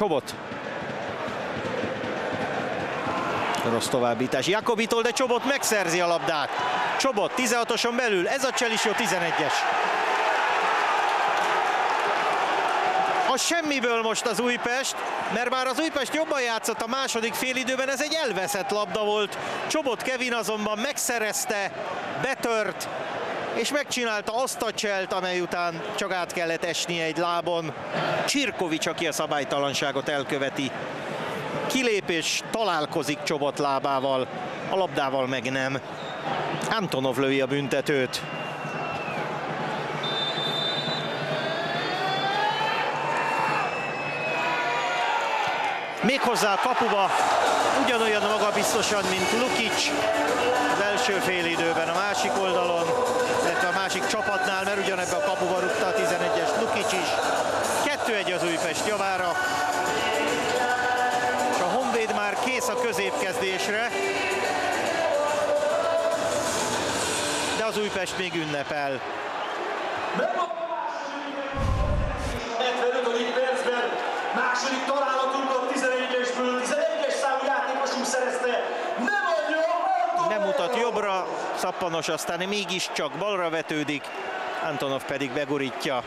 Csobot. Rossz továbbítás Jakobitól, de Csobot megszerzi a labdát. Csobot 16-oson belül, ez a Cselisó 11-es. A semmiből most az Újpest, mert már az Újpest jobban játszott a második félidőben, ez egy elveszett labda volt. Csobot Kevin azonban megszerezte, betört, és megcsinálta azt a cselt, amely után csak át kellett esnie egy lábon. Csirkovics, aki a szabálytalanságot elköveti. Kilépés találkozik Csobot lábával, a labdával meg nem. Antonov lövi a büntetőt. Méghozzá a kapuba ugyanolyan magabiztosan, mint Lukic az első fél időben a másik oldalon, másik csapatnál, mert ugyanebbe a kapuba rúgta a 11-es Lukic is. 2-1 az Újpest javára, és a Honvéd már kész a középkezdésre, de az Újpest még ünnepel. 75. percben második találatunk a 11-esből, 11-es számú játékosunk szerezte, nem adja, Nem mutat jobbra, szappanos aztán mégiscsak balra vetődik, Antonov pedig begurítja.